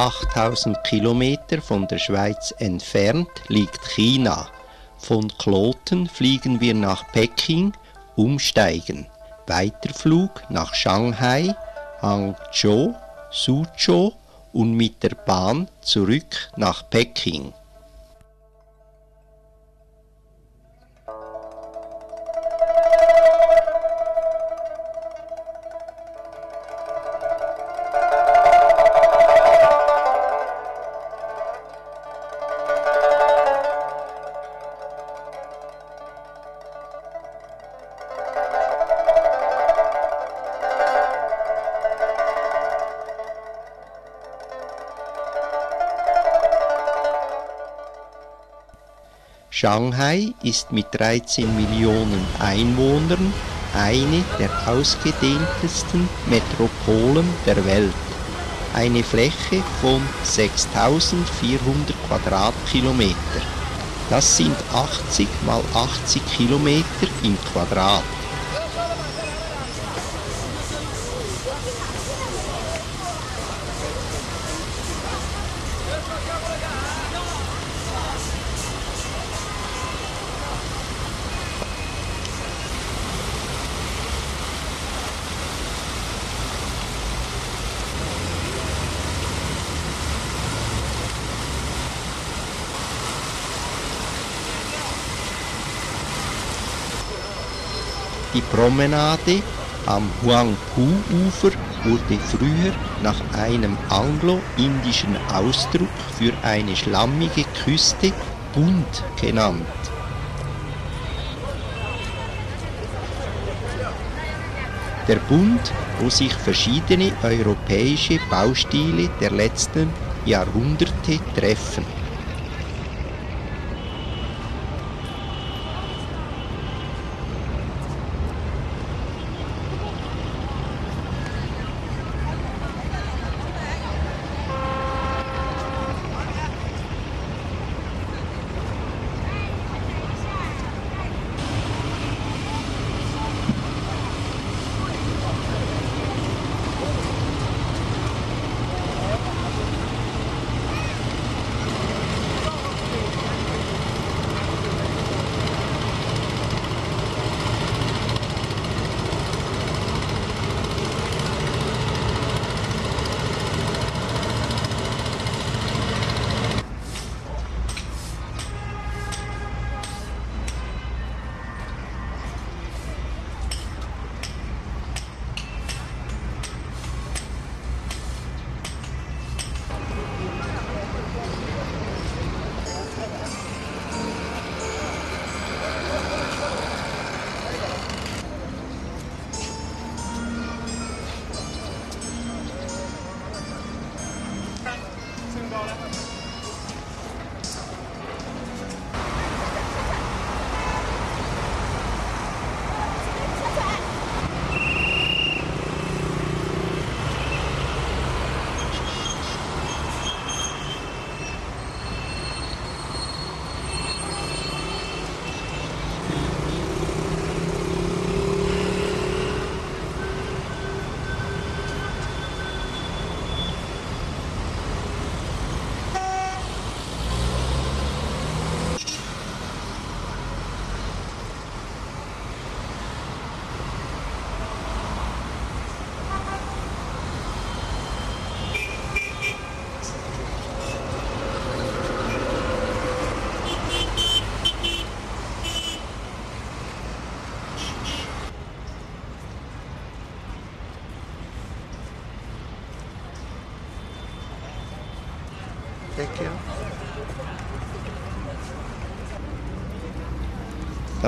8000 Kilometer von der Schweiz entfernt liegt China. Von Kloten fliegen wir nach Peking, umsteigen. Weiterflug nach Shanghai, Hangzhou, Suzhou und mit der Bahn zurück nach Peking. Shanghai ist mit 13 Millionen Einwohnern eine der ausgedehntesten Metropolen der Welt. Eine Fläche von 6400 Quadratkilometer. Das sind 80 mal 80 Kilometer im Quadrat. Die Promenade am Huangpu-Ufer wurde früher nach einem anglo-indischen Ausdruck für eine schlammige Küste Bund genannt. Der Bund, wo sich verschiedene europäische Baustile der letzten Jahrhunderte treffen.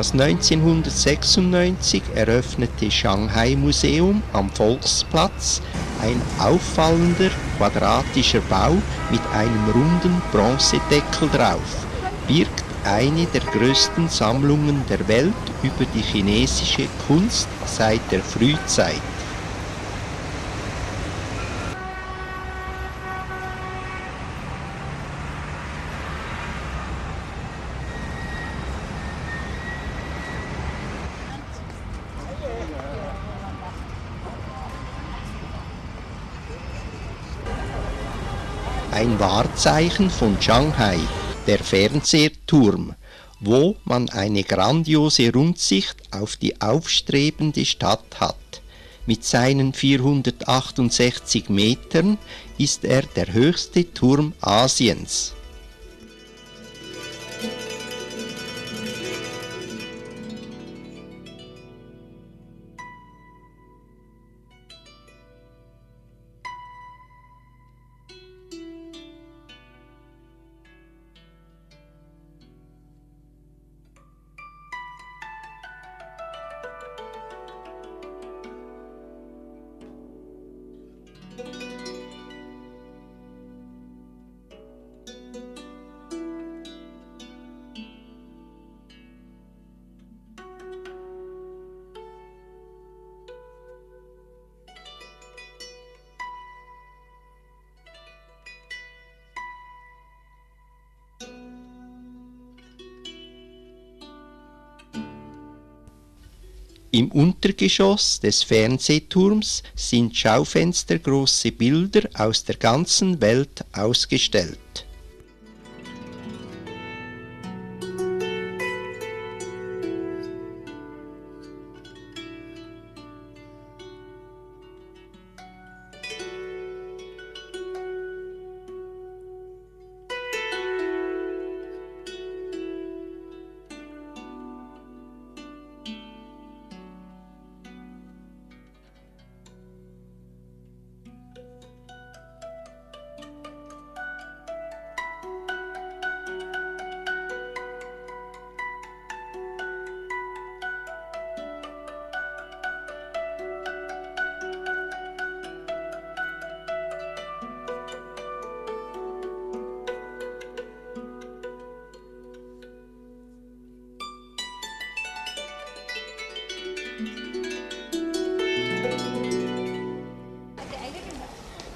Das 1996 eröffnete Shanghai Museum am Volksplatz, ein auffallender quadratischer Bau mit einem runden Bronzedeckel drauf, birgt eine der größten Sammlungen der Welt über die chinesische Kunst seit der Frühzeit. ein Wahrzeichen von Shanghai, der Fernsehturm, wo man eine grandiose Rundsicht auf die aufstrebende Stadt hat. Mit seinen 468 Metern ist er der höchste Turm Asiens. Untergeschoss des Fernsehturms sind schaufenstergroße Bilder aus der ganzen Welt ausgestellt.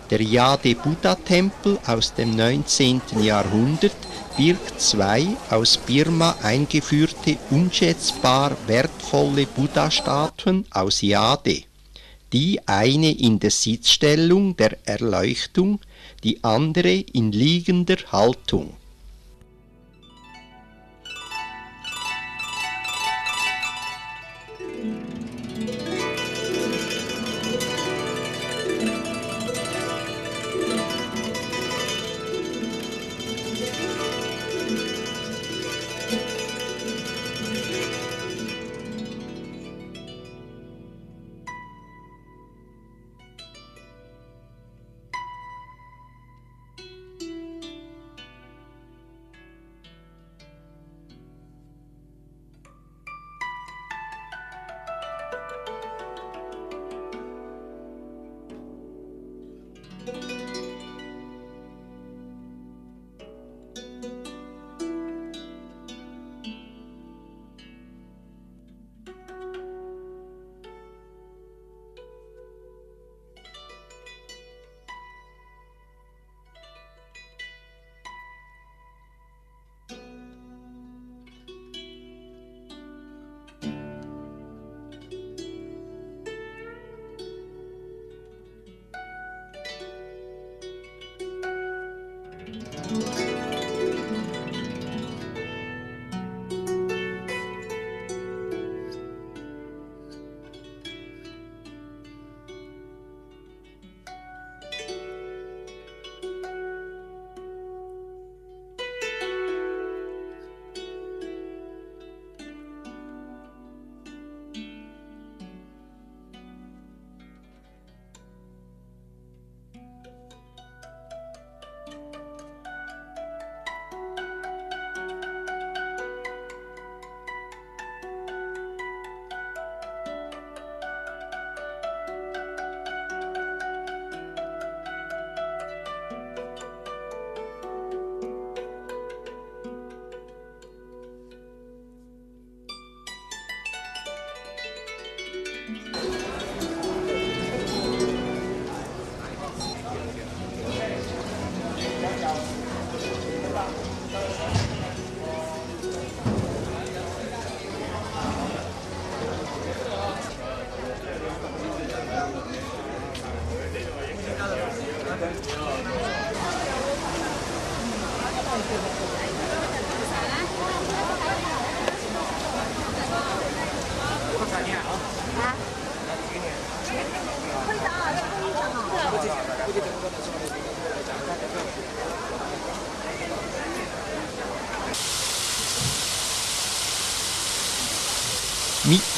Der Jade-Buddha-Tempel aus dem 19. Jahrhundert birgt zwei aus Birma eingeführte unschätzbar wertvolle Buddha-Statuen aus Jade. Die eine in der Sitzstellung der Erleuchtung, die andere in liegender Haltung.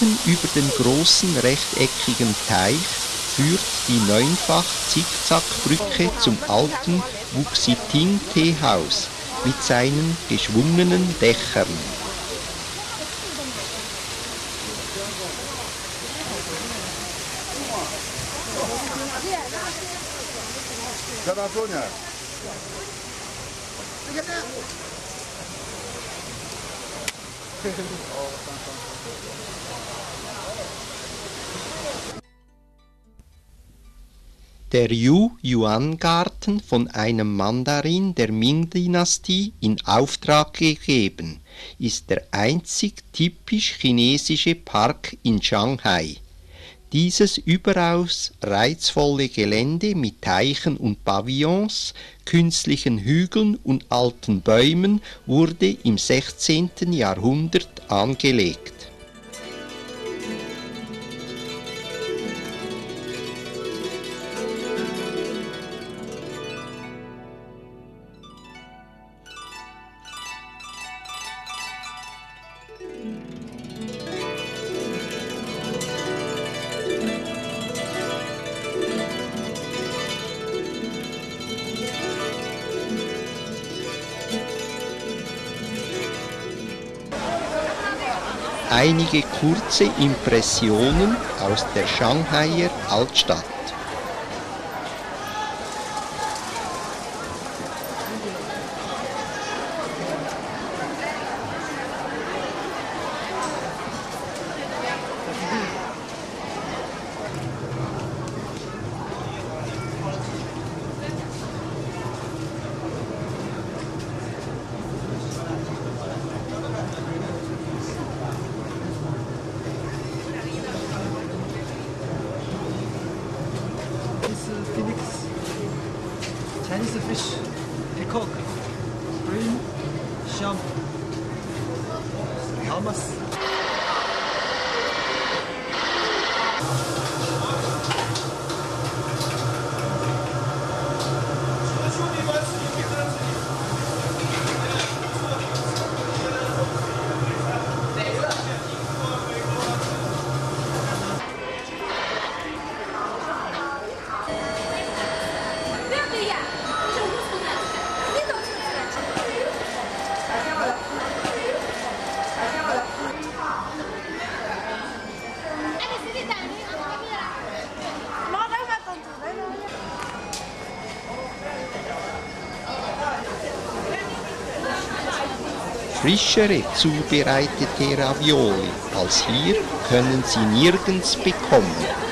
Mitten über den großen rechteckigen Teich führt die neunfach Zickzackbrücke zum alten Wuxiting-Teehaus mit seinen geschwungenen Dächern. Der Yu-Yuan-Garten von einem Mandarin der Ming-Dynastie in Auftrag gegeben, ist der einzig typisch chinesische Park in Shanghai. Dieses überaus reizvolle Gelände mit Teichen und Pavillons, künstlichen Hügeln und alten Bäumen wurde im 16. Jahrhundert angelegt. Einige kurze Impressionen aus der Shanghaier Altstadt. Bahamas. Frischere zubereitete Ravioli als hier können Sie nirgends bekommen.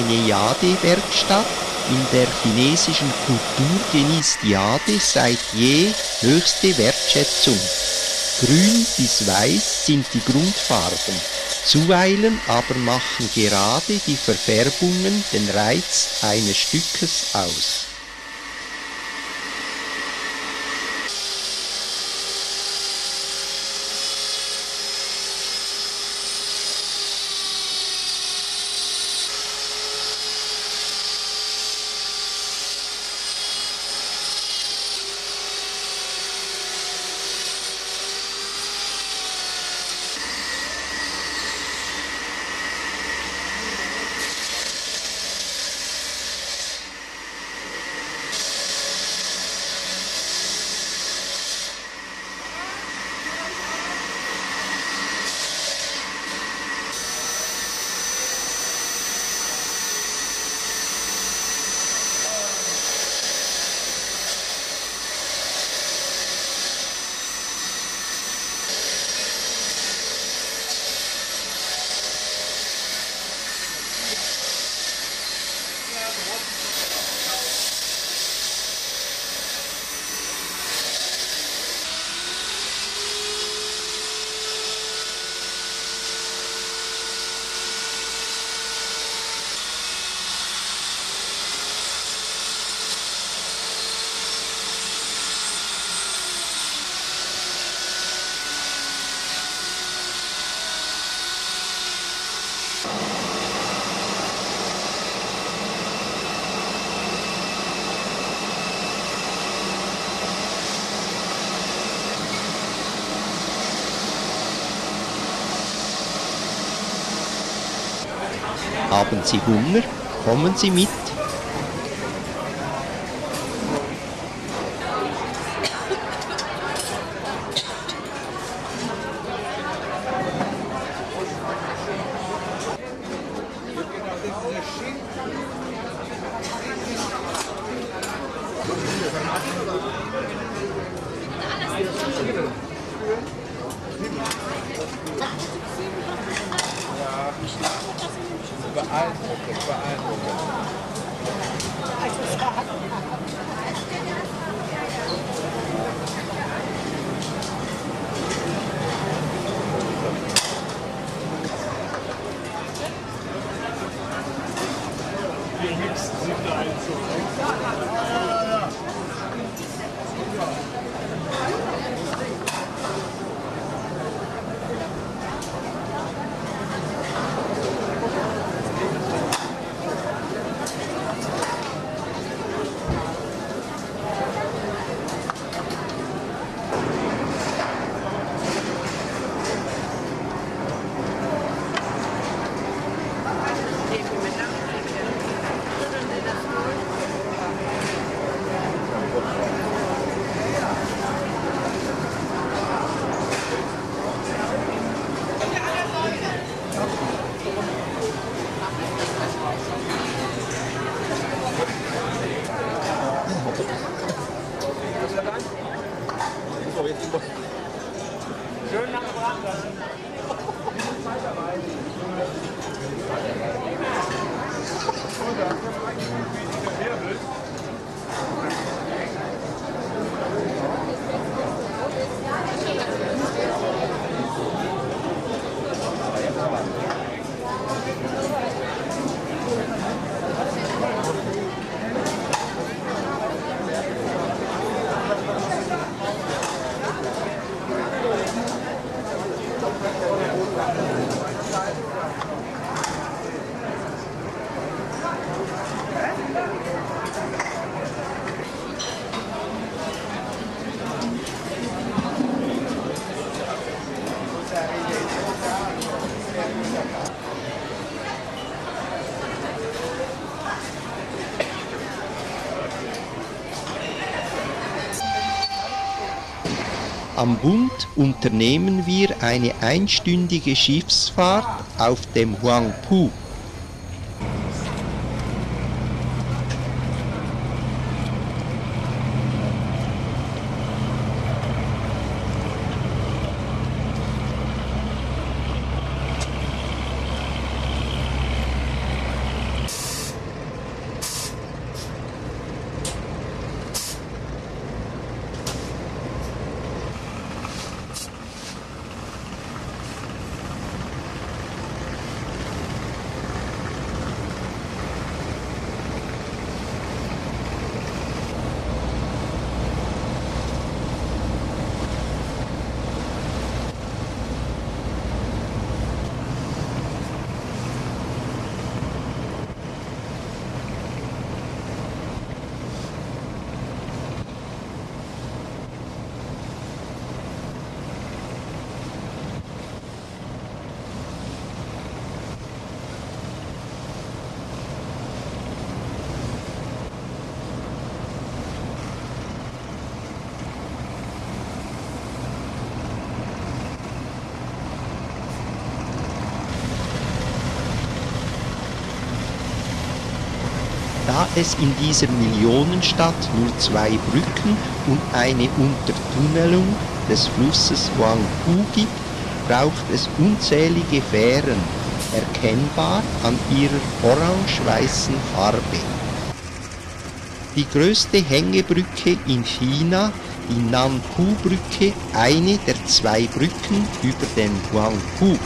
Eine Jade-Werkstatt. In der chinesischen Kultur genießt Jade seit je höchste Wertschätzung. Grün bis Weiß sind die Grundfarben. Zuweilen aber machen gerade die Verfärbungen den Reiz eines Stückes aus. Haben Sie Hunger? Kommen Sie mit. Am Bund unternehmen wir eine einstündige Schiffsfahrt auf dem Huangpu. Da es in dieser Millionenstadt nur zwei Brücken und eine Untertunnelung des Flusses Huangpu gibt, braucht es unzählige Fähren, erkennbar an ihrer orange-weißen Farbe. Die größte Hängebrücke in China, die Nanpu-Brücke, eine der zwei Brücken über den Huangpu.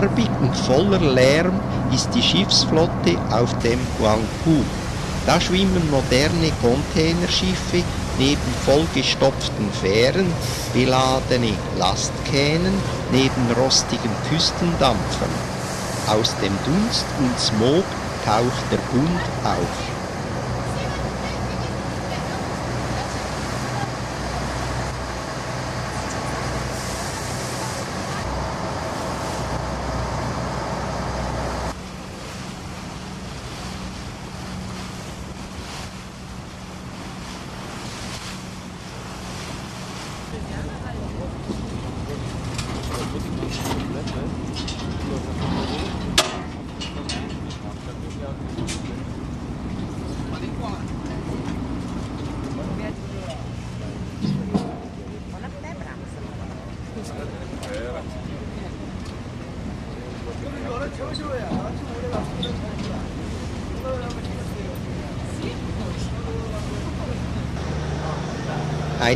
Farbig und voller Lärm ist die Schiffsflotte auf dem Huangpu. Da schwimmen moderne Containerschiffe neben vollgestopften Fähren, beladene Lastkähnen neben rostigen Küstendampfern. Aus dem Dunst und Smog taucht der Bund auf.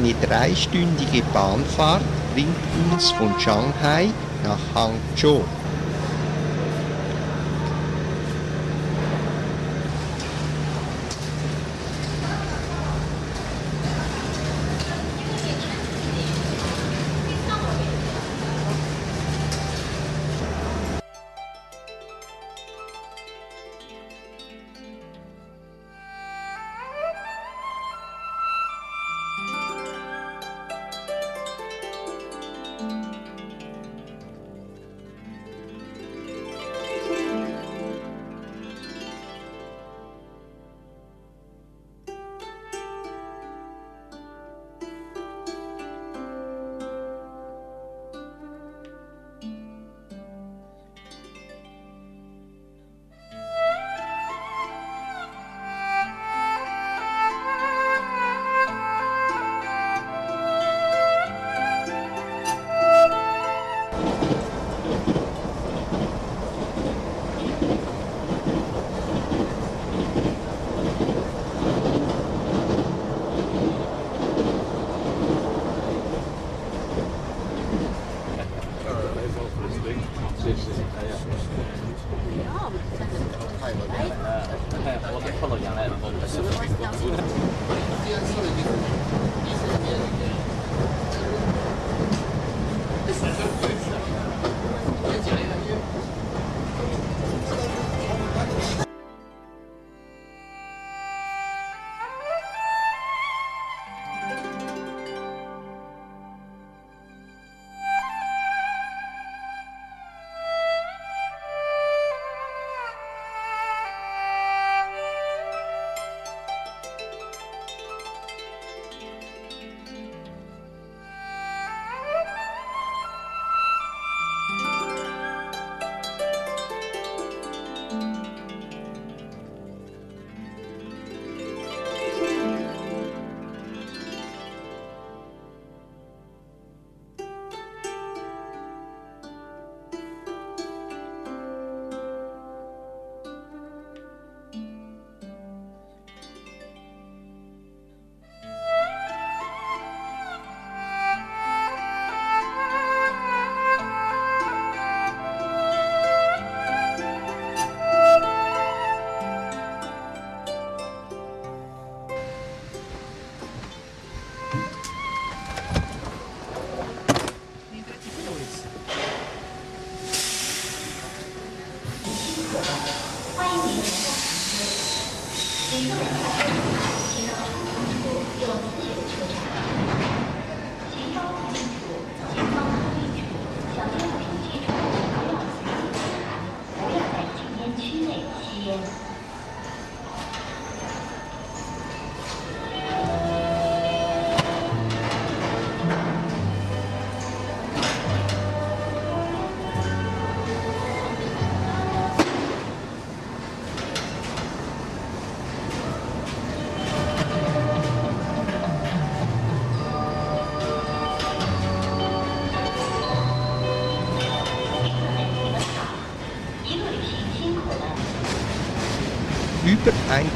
Eine dreistündige Bahnfahrt bringt uns von Shanghai nach Hangzhou.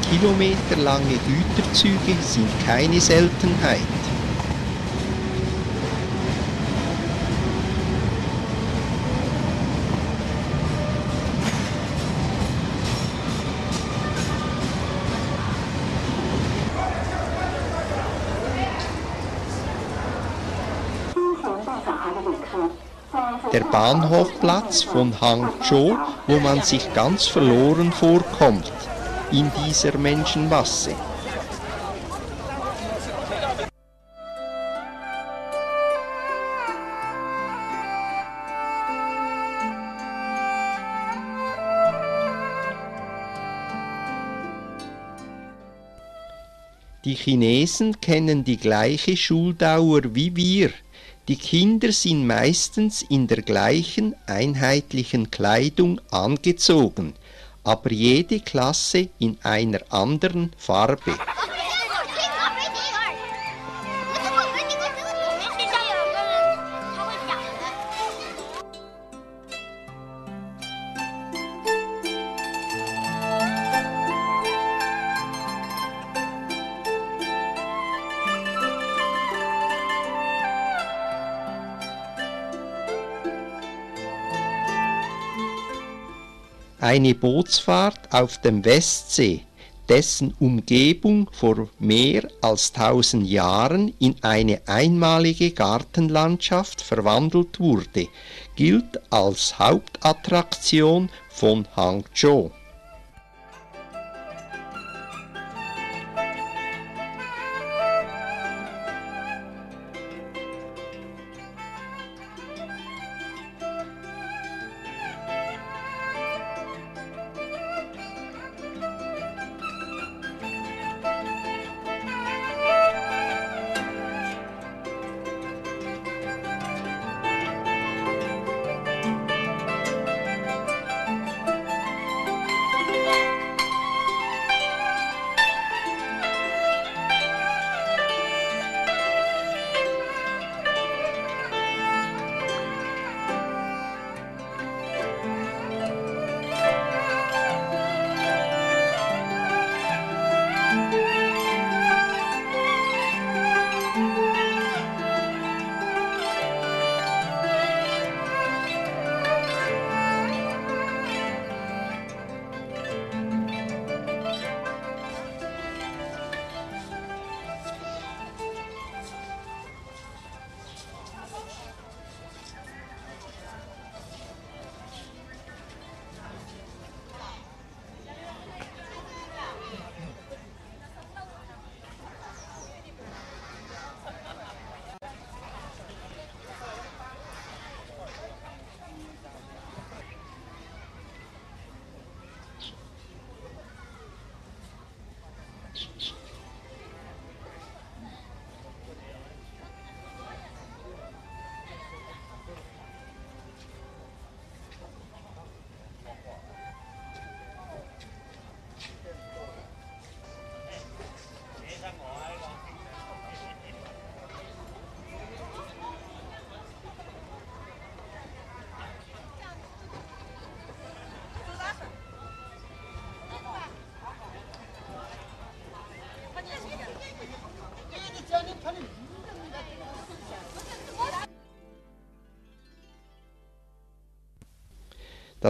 kilometerlange Güterzüge sind keine Seltenheit. Der Bahnhofplatz von Hangzhou, wo man sich ganz verloren vorkommt in dieser Menschenmasse. Die Chinesen kennen die gleiche Schuldauer wie wir. Die Kinder sind meistens in der gleichen einheitlichen Kleidung angezogen, aber jede Klasse in einer anderen Farbe. Eine Bootsfahrt auf dem Westsee, dessen Umgebung vor mehr als tausend Jahren in eine einmalige Gartenlandschaft verwandelt wurde, gilt als Hauptattraktion von Hangzhou.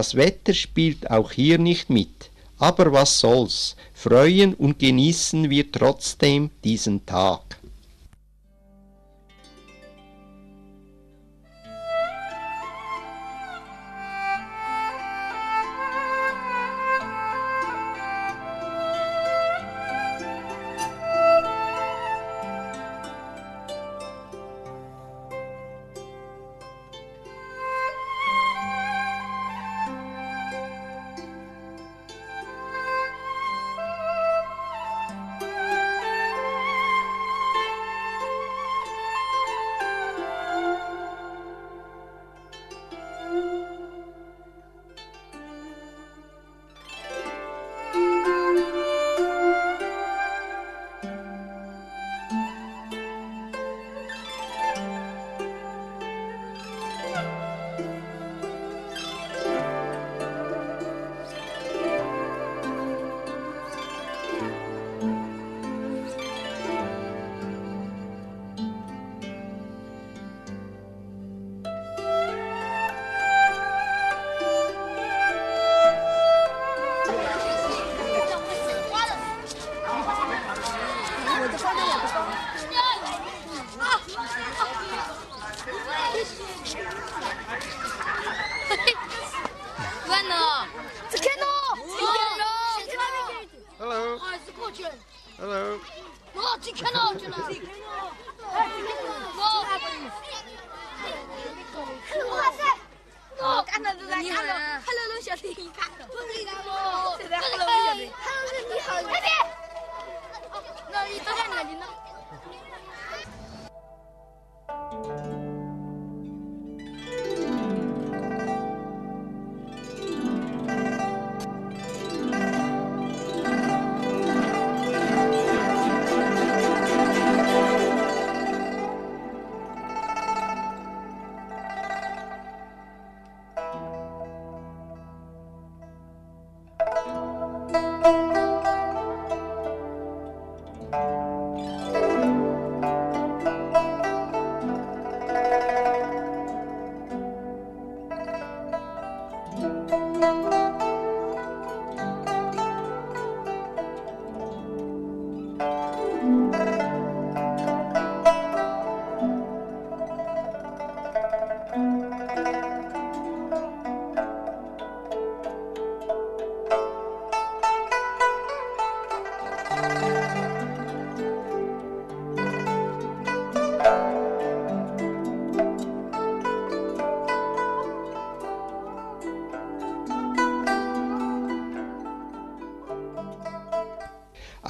Das Wetter spielt auch hier nicht mit. Aber was soll's, freuen und genießen wir trotzdem diesen Tag.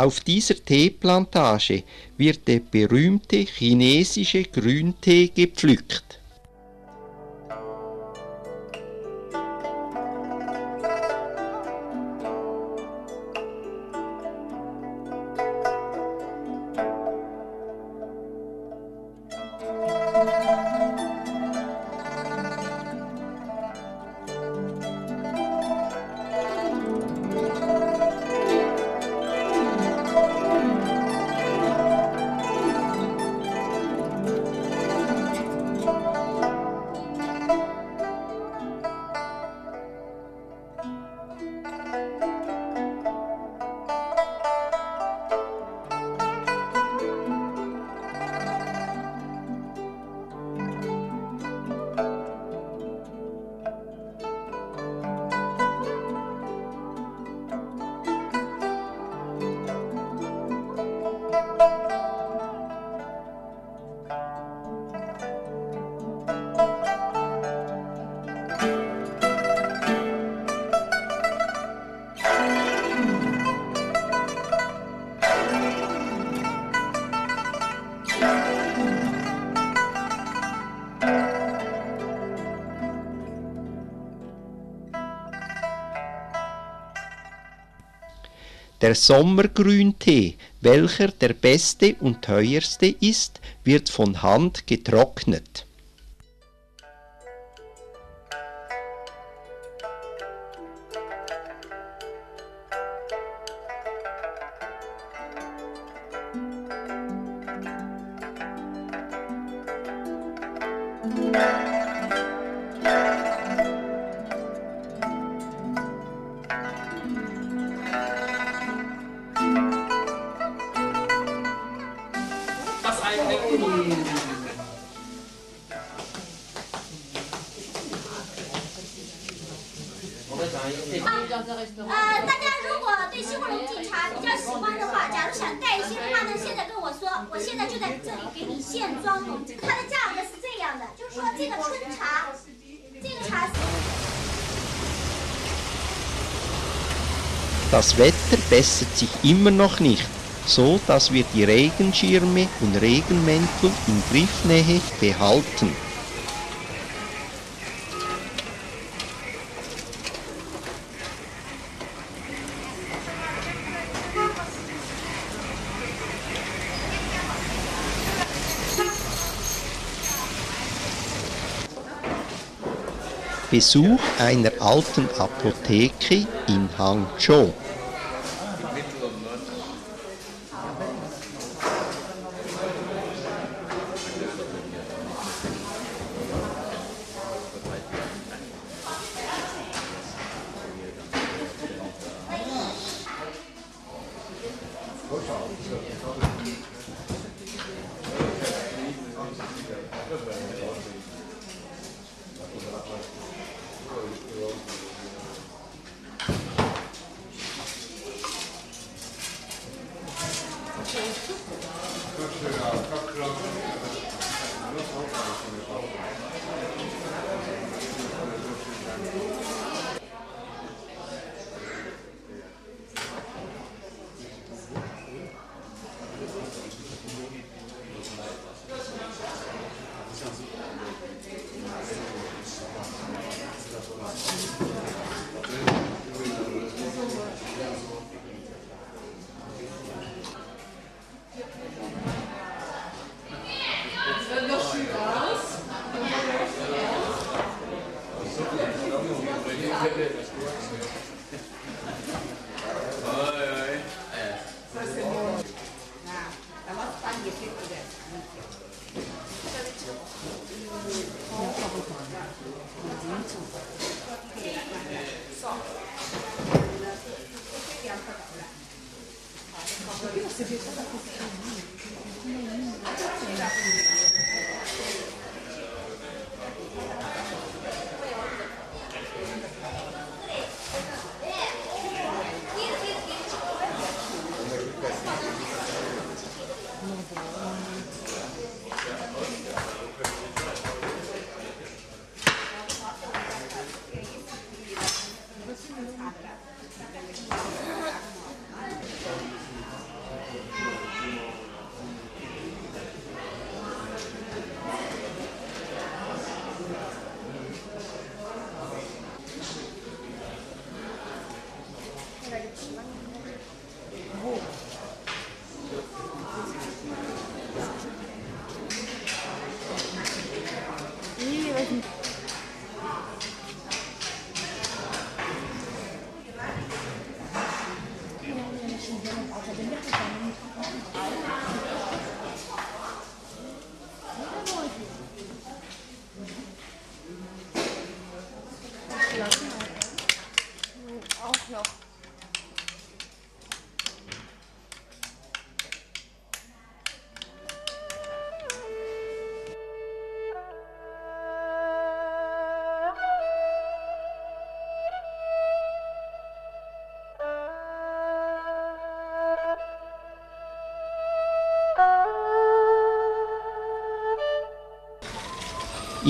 Auf dieser Teeplantage wird der berühmte chinesische Grüntee gepflückt. Der Sommergrüntee, welcher der beste und teuerste ist, wird von Hand getrocknet. verbessert sich immer noch nicht, so dass wir die Regenschirme und Regenmäntel in Griffnähe behalten. Besuch einer alten Apotheke in Hangzhou. Por você vê?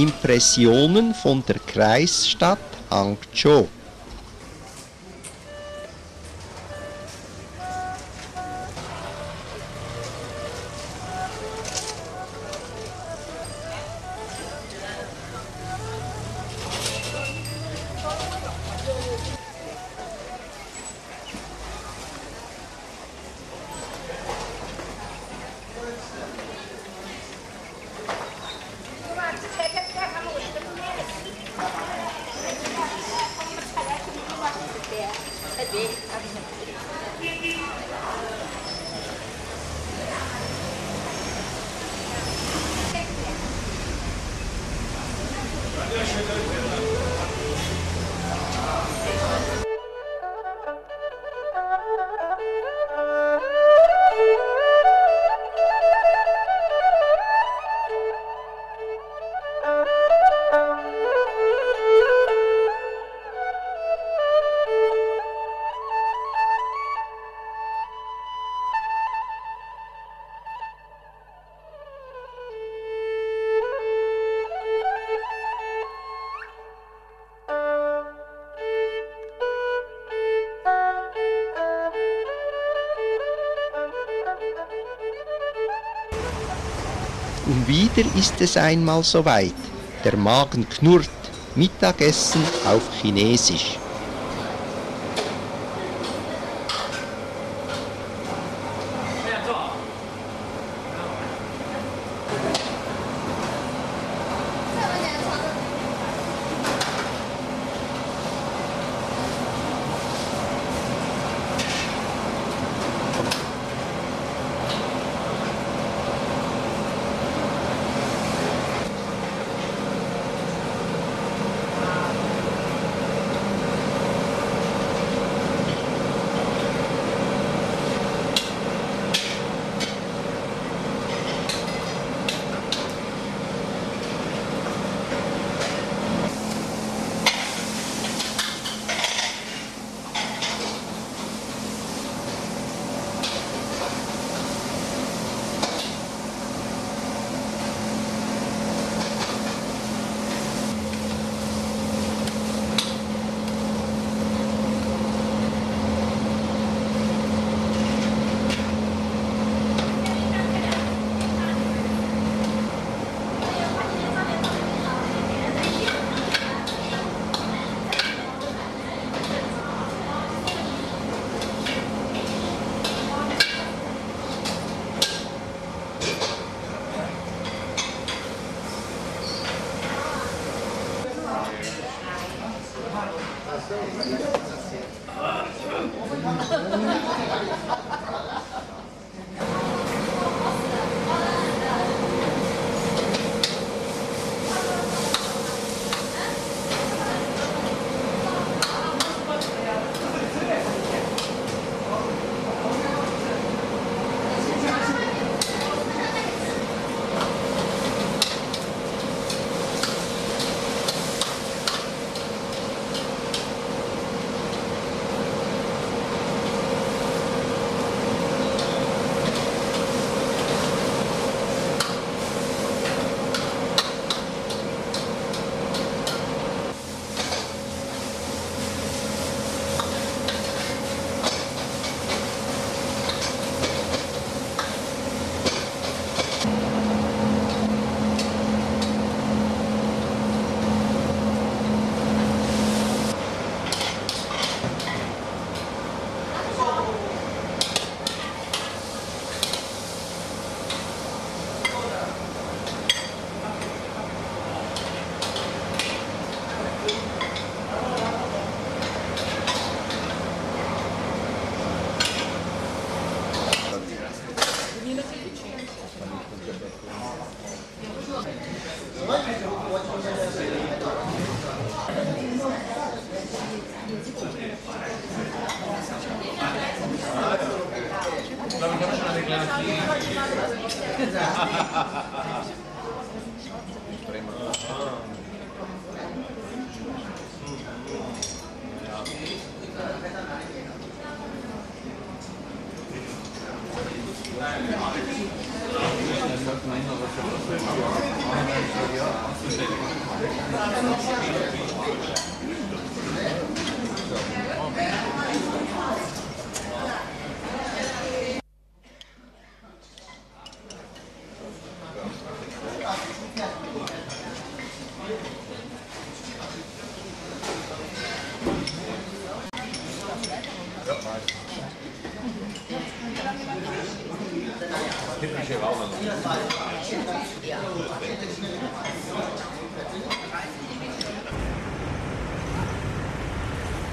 Impressionen von der Kreisstadt Hangzhou. Wieder ist es einmal soweit. Der Magen knurrt. Mittagessen auf Chinesisch.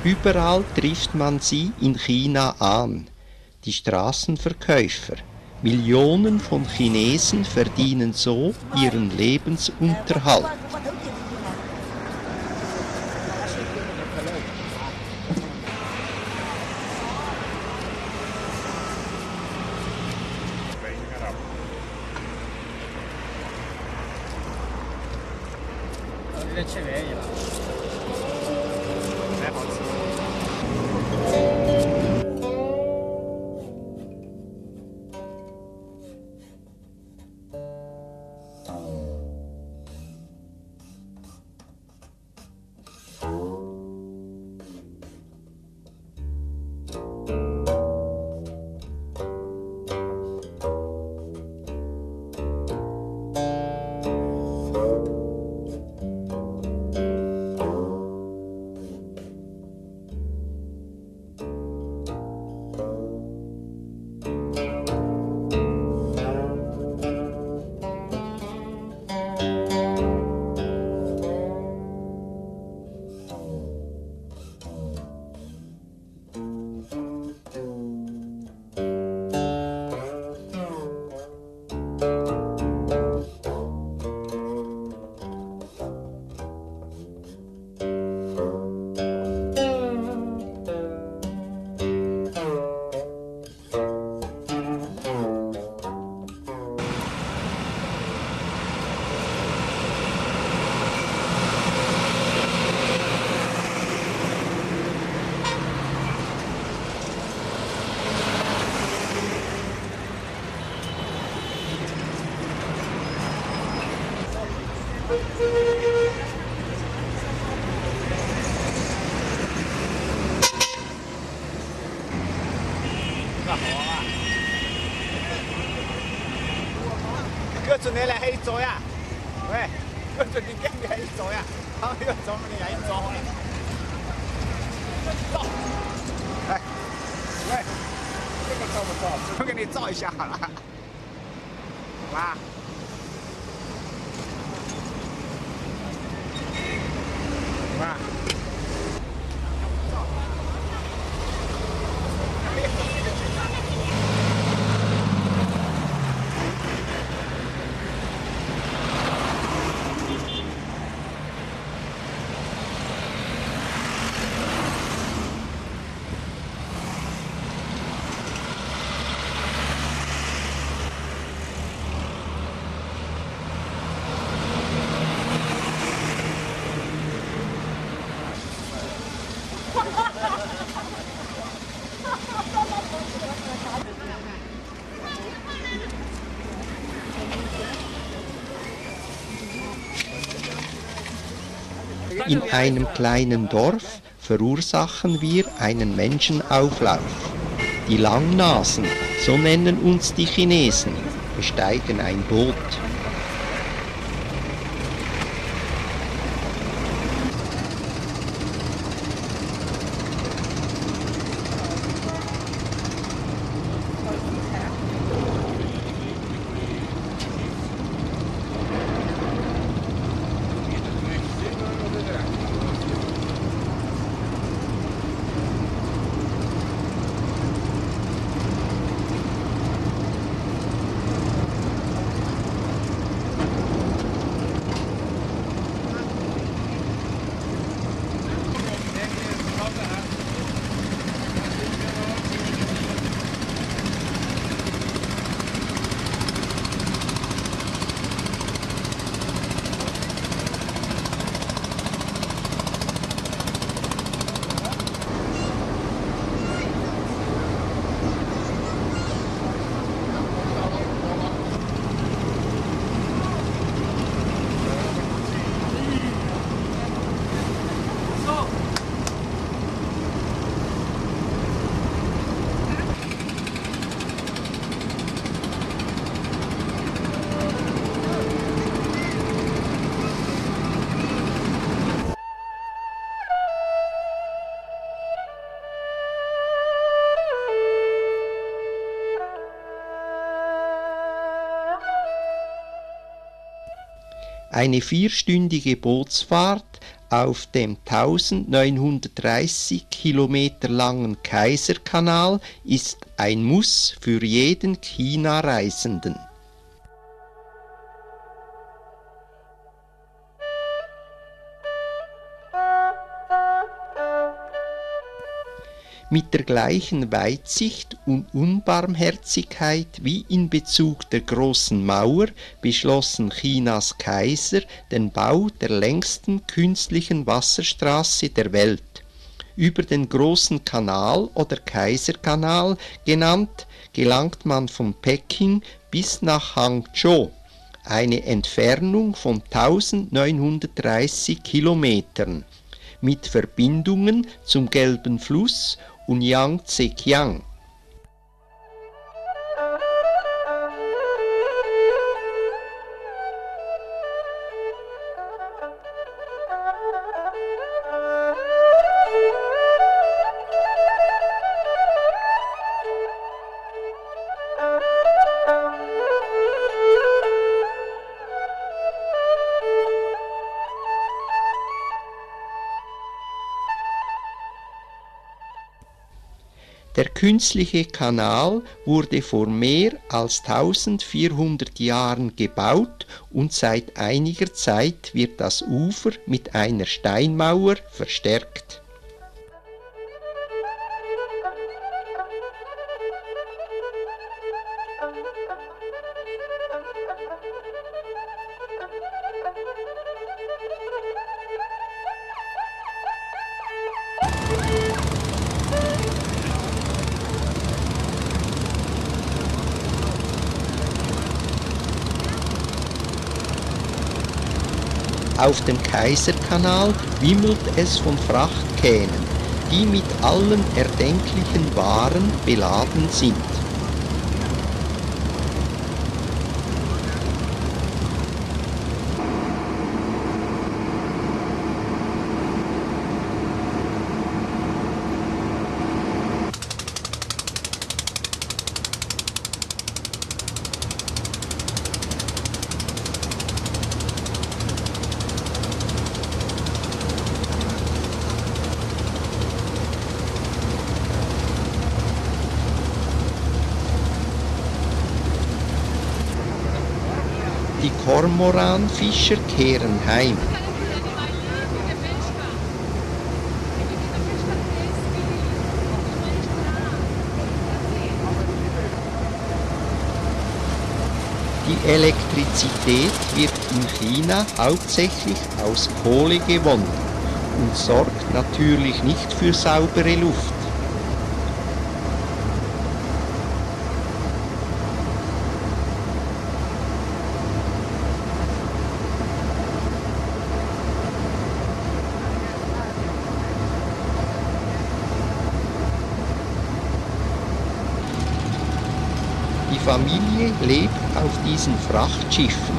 Überall trifft man sie in China an, die Straßenverkäufer. Millionen von Chinesen verdienen so ihren Lebensunterhalt. 哥，准备来还一呀？喂，哥准你给你来一呀？他们要招，你来一走。来，来，这个照不照？我给你照一下好了，好吧？In einem kleinen Dorf verursachen wir einen Menschenauflauf. Die Langnasen, so nennen uns die Chinesen, besteigen ein Boot. Eine vierstündige Bootsfahrt auf dem 1930 Kilometer langen Kaiserkanal ist ein Muss für jeden China-Reisenden. Mit der gleichen Weitsicht und Unbarmherzigkeit wie in Bezug der großen Mauer beschlossen Chinas Kaiser den Bau der längsten künstlichen Wasserstraße der Welt. Über den großen Kanal oder Kaiserkanal genannt, gelangt man von Peking bis nach Hangzhou, eine Entfernung von 1930 Kilometern, mit Verbindungen zum Gelben Fluss und Yangtze-Kiang. Der künstliche Kanal wurde vor mehr als 1400 Jahren gebaut und seit einiger Zeit wird das Ufer mit einer Steinmauer verstärkt. Auf dem Kaiserkanal wimmelt es von Frachtkähnen, die mit allen erdenklichen Waren beladen sind. Die Kormoranfischer kehren heim. Die Elektrizität wird in China hauptsächlich aus Kohle gewonnen und sorgt natürlich nicht für saubere Luft. Die Familie lebt auf diesen Frachtschiffen,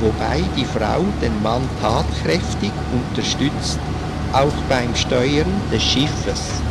wobei die Frau den Mann tatkräftig unterstützt, auch beim Steuern des Schiffes.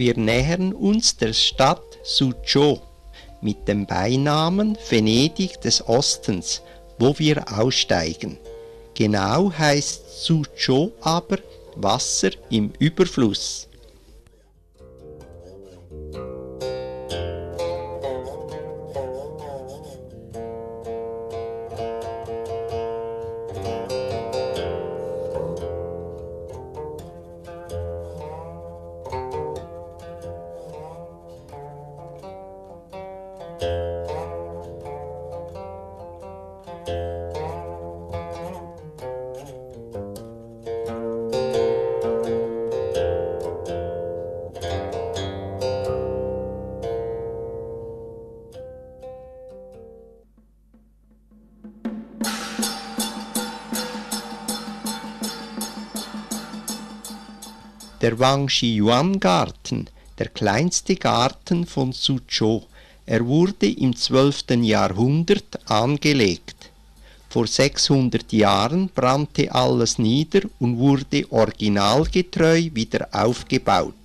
Wir nähern uns der Stadt Suzhou mit dem Beinamen Venedig des Ostens, wo wir aussteigen. Genau heißt Suzhou aber Wasser im Überfluss. Der Wang Shiyuan Garten, der kleinste Garten von Suzhou. Er wurde im 12. Jahrhundert angelegt. Vor 600 Jahren brannte alles nieder und wurde originalgetreu wieder aufgebaut.